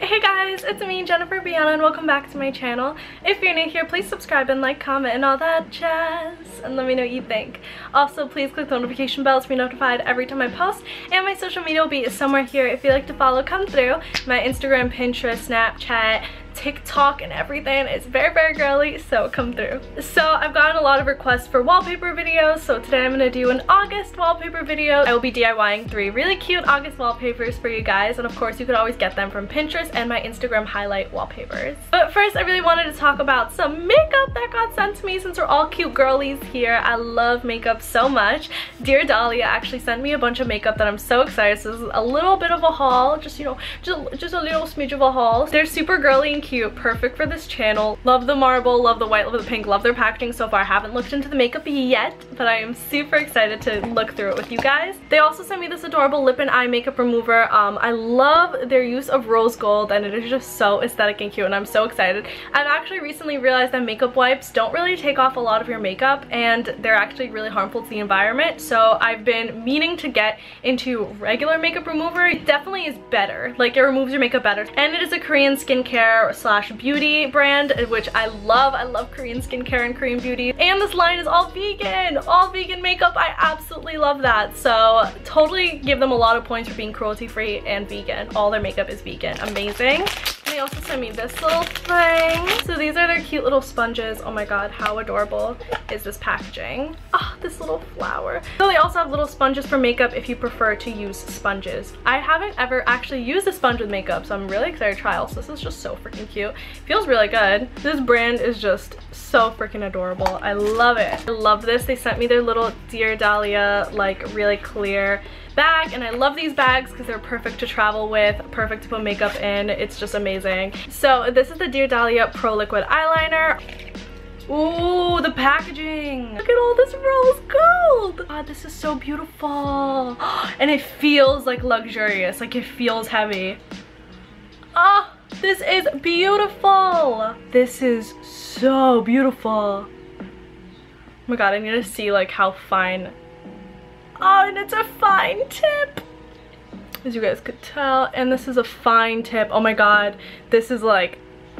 Hey guys, it's me, Jennifer Biana, and welcome back to my channel. If you're new here, please subscribe and like, comment, and all that jazz, and let me know what you think. Also, please click the notification bell to be notified every time I post, and my social media will be somewhere here if you'd like to follow, come through. My Instagram, Pinterest, Snapchat, TikTok and everything. It's very, very girly, so come through. So I've gotten a lot of requests for wallpaper videos, so today I'm gonna do an August wallpaper video. I will be DIYing three really cute August wallpapers for you guys, and of course you could always get them from Pinterest and my Instagram highlight wallpapers. But first, I really wanted to talk about some makeup that got sent to me since we're all cute girlies here. I love makeup so much. Dear Dahlia actually sent me a bunch of makeup that I'm so excited. So this is a little bit of a haul, just, you know, just, just a little smidge of a haul. They're super girly and cute, perfect for this channel. Love the marble, love the white, love the pink, love their packaging so far. I haven't looked into the makeup yet, but I am super excited to look through it with you guys. They also sent me this adorable lip and eye makeup remover. Um, I love their use of rose gold and it is just so aesthetic and cute and I'm so excited. I've actually recently realized that makeup wipes don't really take off a lot of your makeup and they're actually really harmful to the environment. So I've been meaning to get into regular makeup remover. It definitely is better. Like it removes your makeup better. And it is a Korean skincare slash beauty brand, which I love. I love Korean skincare and Korean beauty. And this line is all vegan, all vegan makeup. I absolutely love that. So totally give them a lot of points for being cruelty free and vegan. All their makeup is vegan. Amazing they also sent me this little thing. So these are their cute little sponges. Oh my god, how adorable is this packaging? Oh, this little flower. So they also have little sponges for makeup if you prefer to use sponges. I haven't ever actually used a sponge with makeup, so I'm really excited to try also. This is just so freaking cute. Feels really good. This brand is just so freaking adorable. I love it. I love this. They sent me their little Dear Dahlia, like really clear bag and I love these bags because they're perfect to travel with, perfect to put makeup in. It's just amazing. So this is the Dear Dahlia Pro Liquid Eyeliner. Ooh, the packaging. Look at all this rose gold. God, this is so beautiful. And it feels like luxurious, like it feels heavy. Ah, oh, this is beautiful. This is so beautiful. Oh my god, I need to see like how fine Oh, and it's a fine tip. As you guys could tell. And this is a fine tip. Oh my god. This is like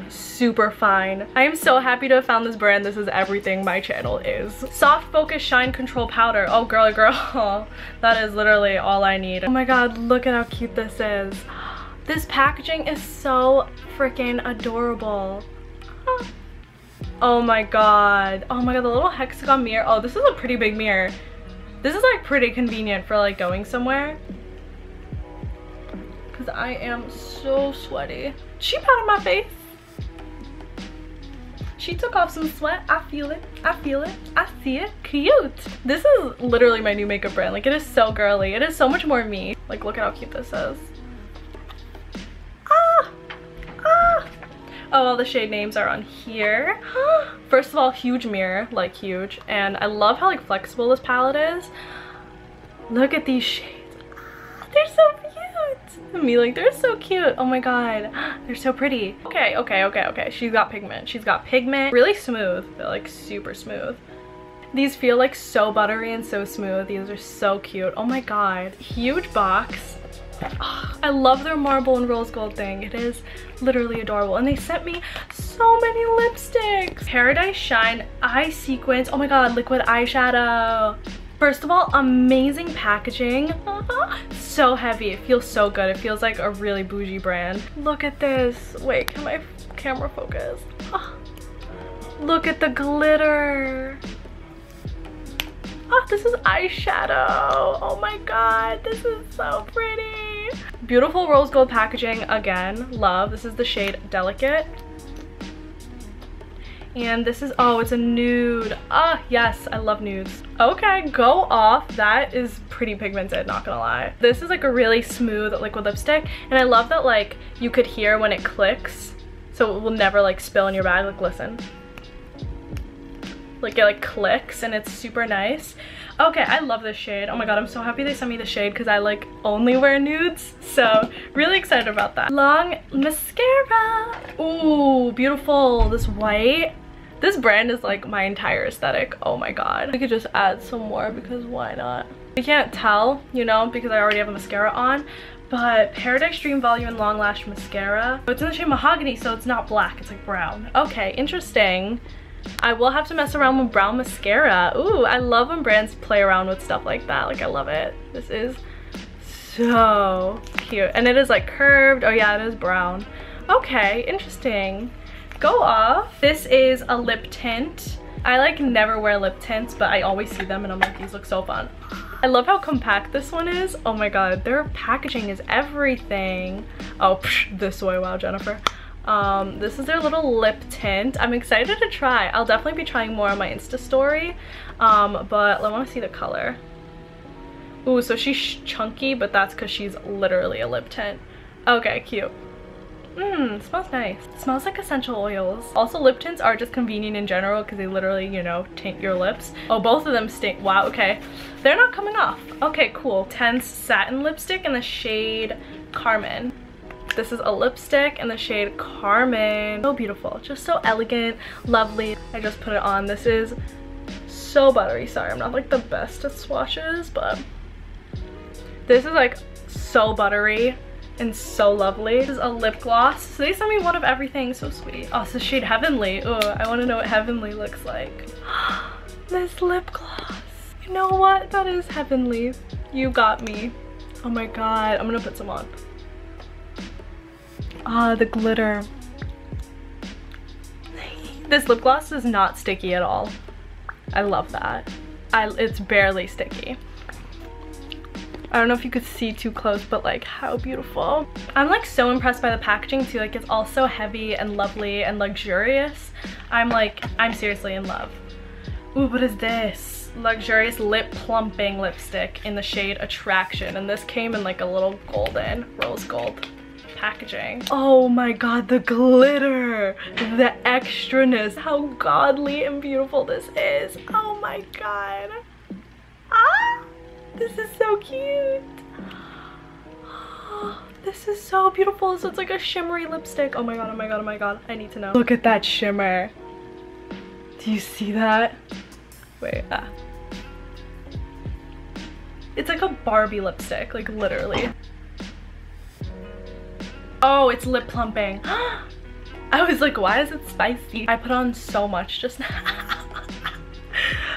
super fine. I am so happy to have found this brand. This is everything my channel is. Soft Focus Shine Control Powder. Oh girl, girl. that is literally all I need. Oh my god, look at how cute this is. This packaging is so freaking adorable. Oh my god. Oh my god, the little hexagon mirror. Oh, this is a pretty big mirror. This is like pretty convenient for like going somewhere. Cause I am so sweaty. She powdered my face. She took off some sweat. I feel it. I feel it. I see it. Cute. This is literally my new makeup brand. Like it is so girly. It is so much more me. Like look at how cute this is. Oh, all the shade names are on here. First of all, huge mirror, like huge. And I love how like flexible this palette is. Look at these shades. They're so cute. Me like, they're so cute. Oh my god. They're so pretty. Okay, okay, okay, okay. She's got pigment. She's got pigment. Really smooth. They're like super smooth. These feel like so buttery and so smooth. These are so cute. Oh my god. Huge box. I love their marble and rose gold thing. It is literally adorable. And they sent me so many lipsticks. Paradise Shine Eye Sequence. Oh my god, liquid eyeshadow. First of all, amazing packaging. so heavy. It feels so good. It feels like a really bougie brand. Look at this. Wait, can my camera focus? Look at the glitter. Oh, this is eyeshadow. Oh my god, this is so pretty. Beautiful rose gold packaging again. Love. This is the shade Delicate. And this is, oh, it's a nude. Ah, yes, I love nudes. Okay, go off. That is pretty pigmented, not gonna lie. This is like a really smooth liquid lipstick. And I love that like you could hear when it clicks. So it will never like spill in your bag. Like, listen like it like clicks and it's super nice okay i love this shade. Oh my god i'm so happy they sent me the shade because i like only wear nudes. So really excited about that. Long mascara. Ooh, beautiful. This white this brand is like my entire aesthetic. Oh my god. We could just add some more because why not? You can't tell you know because i already have a mascara on but Paradise Dream Volume and Long Lash Mascara. It's in the shade Mahogany, so it's not black, it's like brown. Okay, interesting. I will have to mess around with brown mascara. Ooh, I love when brands play around with stuff like that. Like, I love it. This is so cute. And it is like curved. Oh yeah, it is brown. Okay, interesting. Go off. This is a lip tint. I like never wear lip tints, but I always see them and I'm like, these look so fun. I love how compact this one is. Oh my god, their packaging is everything. Oh, psh, this way, wow, Jennifer. Um, this is their little lip tint. I'm excited to try. I'll definitely be trying more on my Insta story, um, but I want to see the color. Ooh, so she's chunky, but that's because she's literally a lip tint. Okay, cute. Mmm, smells nice. It smells like essential oils. Also, lip tints are just convenient in general because they literally, you know, tint your lips. Oh, both of them stink. Wow, okay. They're not coming off. Okay, cool. Tense satin lipstick in the shade Carmen. This is a lipstick in the shade Carmen. So beautiful. Just so elegant, lovely. I just put it on. This is so buttery. Sorry, I'm not like the best at swatches, but this is like so buttery and so lovely. This is a lip gloss. So they sent me one of everything. So sweet. Oh, the shade Heavenly. Oh, I want to know what Heavenly looks like. this lip gloss. You know what? That is Heavenly. You got me. Oh my god. I'm gonna put some on. Ah, the glitter. this lip gloss is not sticky at all. I love that. I, it's barely sticky. I don't know if you could see too close, but like how beautiful. I'm like so impressed by the packaging too. Like it's all so heavy and lovely and luxurious. I'm like, I'm seriously in love. Ooh, what is this? Luxurious lip plumping lipstick in the shade Attraction. And this came in like a little golden, rose gold packaging. Oh my god, the glitter, the extraness, how godly and beautiful this is. Oh my god. Ah, this is so cute. this is so beautiful. So it's like a shimmery lipstick. Oh my god, oh my god, oh my god. I need to know. Look at that shimmer. Do you see that? Wait, ah. It's like a Barbie lipstick, like literally. Oh, it's lip plumping. I was like, why is it spicy? I put on so much just now.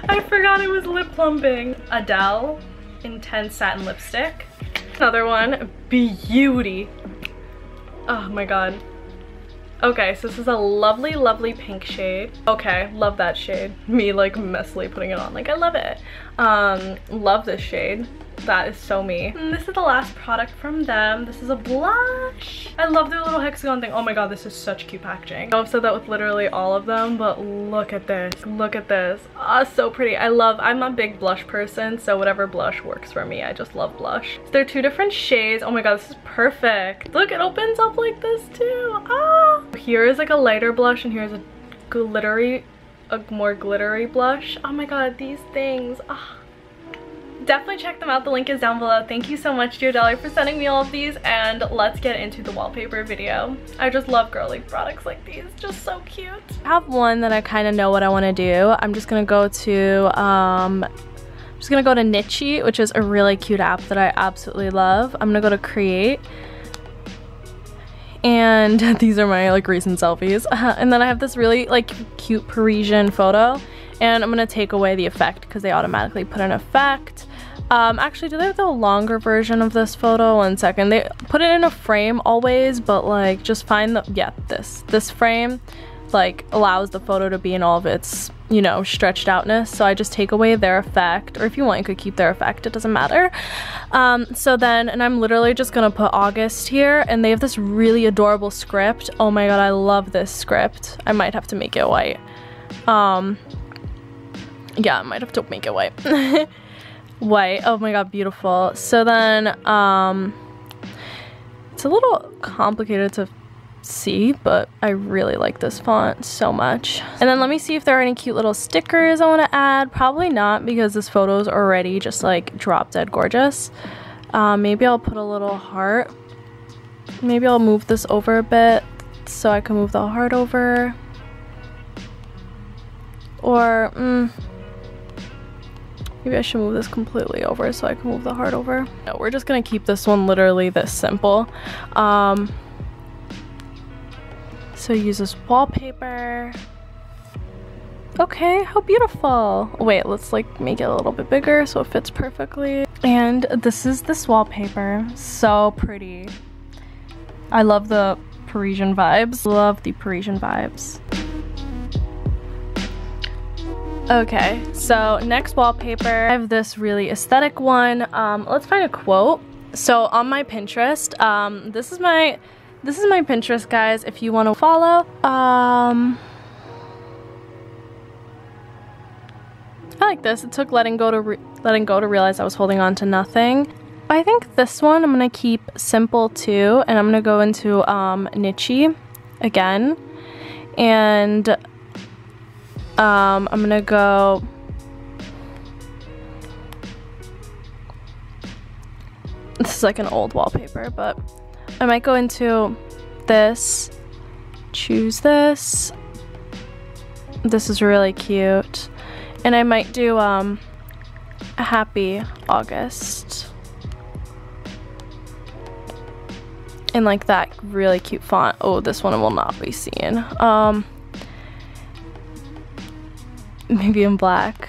I forgot it was lip plumping. Adele Intense Satin Lipstick. Another one, Beauty. Oh my god. Okay, so this is a lovely, lovely pink shade. Okay, love that shade. Me like messily putting it on. Like, I love it. Um, love this shade. That is so me. And this is the last product from them. This is a blush. I love their little hexagon thing. Oh my god, this is such cute packaging. I've said that with literally all of them, but look at this. Look at this. Ah, oh, so pretty. I love, I'm a big blush person, so whatever blush works for me. I just love blush. So they're two different shades. Oh my god, this is perfect. Look, it opens up like this too. Ah! Here is like a lighter blush and here's a glittery, a more glittery blush. Oh my god, these things. Ah definitely check them out. The link is down below. Thank you so much, Dear Dahlia, for sending me all of these. And let's get into the wallpaper video. I just love girly products like these. Just so cute. I have one that I kind of know what I want to do. I'm just going to go to... Um, I'm just gonna go to Nichi, which is a really cute app that I absolutely love. I'm gonna go to Create. And these are my like recent selfies. and then I have this really like cute Parisian photo. And I'm gonna take away the effect because they automatically put an effect. Um, actually, do they have the longer version of this photo? One second. They put it in a frame always, but like just find the, yeah, this. This frame like allows the photo to be in all of its, you know, stretched outness. So I just take away their effect, or if you want, you could keep their effect, it doesn't matter. Um, so then, and I'm literally just gonna put August here, and they have this really adorable script. Oh my god, I love this script. I might have to make it white. Um, yeah, I might have to make it white. white. Oh my god, beautiful. So then, um, it's a little complicated to see, but I really like this font so much. And then let me see if there are any cute little stickers I want to add. Probably not because this photo is already just like drop dead gorgeous. Uh, maybe I'll put a little heart. Maybe I'll move this over a bit so I can move the heart over. Or, mm, Maybe I should move this completely over so I can move the heart over. No, we're just gonna keep this one literally this simple. Um, so use this wallpaper. Okay, how beautiful. Wait, let's like make it a little bit bigger so it fits perfectly. And this is this wallpaper. So pretty. I love the Parisian vibes. Love the Parisian vibes. Okay, so next wallpaper, I have this really aesthetic one. Um, let's find a quote. So on my Pinterest, um, this is my, this is my Pinterest, guys, if you want to follow. Um, I like this. It took letting go to letting go to realize I was holding on to nothing. I think this one I'm gonna keep simple too, and I'm gonna go into um, Nichi again, and um, I'm gonna go. This is like an old wallpaper, but I might go into this, choose this. This is really cute. And I might do um, a happy August. In like that really cute font. Oh, this one will not be seen. Um, maybe in black.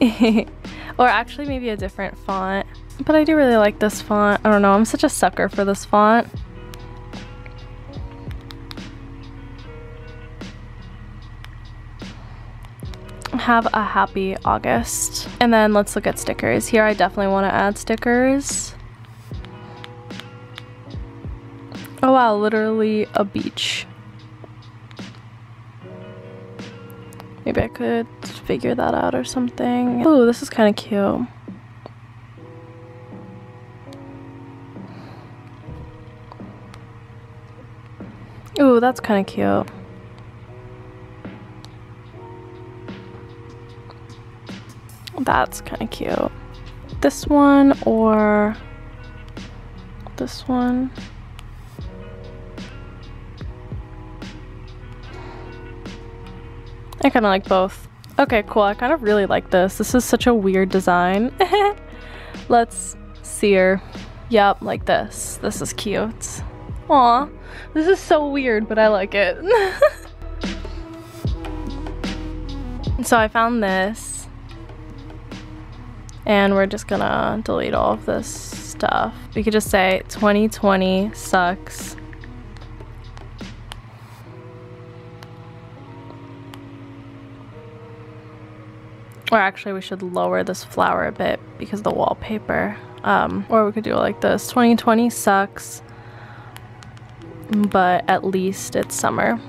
or actually maybe a different font. But I do really like this font. I don't know, I'm such a sucker for this font. have a happy August. And then let's look at stickers. Here I definitely want to add stickers. Oh wow, literally a beach. Maybe I could figure that out or something. Ooh, this is kind of cute. Ooh, that's kind of cute. That's kind of cute. This one or this one. I kind of like both. Okay, cool. I kind of really like this. This is such a weird design. Let's see her. Yep, like this. This is cute. Aw, this is so weird, but I like it. so I found this and we're just gonna delete all of this stuff. We could just say 2020 sucks. Or actually we should lower this flower a bit because the wallpaper. Um, or we could do it like this. 2020 sucks, but at least it's summer.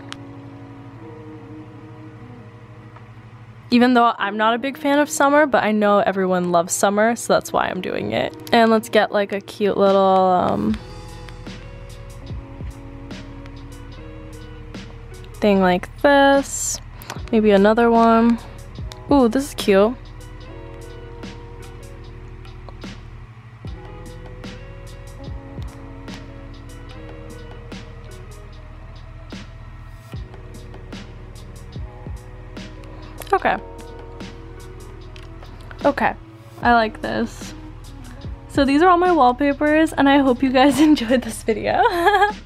even though I'm not a big fan of summer, but I know everyone loves summer, so that's why I'm doing it. And let's get like a cute little, um, thing like this. Maybe another one. Ooh, this is cute. Okay. Okay. I like this. So these are all my wallpapers and I hope you guys enjoyed this video.